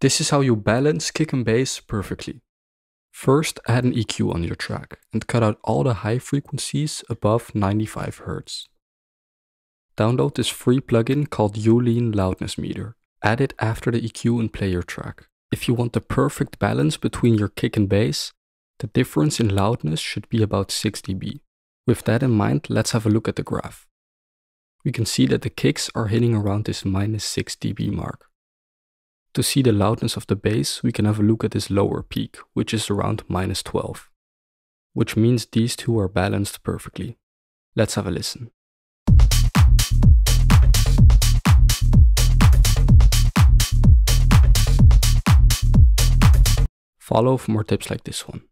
This is how you balance kick and bass perfectly. First, add an EQ on your track and cut out all the high frequencies above 95 Hz. Download this free plugin called Youlean Loudness Meter. Add it after the EQ and play your track. If you want the perfect balance between your kick and bass, the difference in loudness should be about 6 dB. With that in mind, let's have a look at the graph. We can see that the kicks are hitting around this minus 6 dB mark. To see the loudness of the bass, we can have a look at this lower peak, which is around minus 12, which means these two are balanced perfectly. Let's have a listen. Follow for more tips like this one.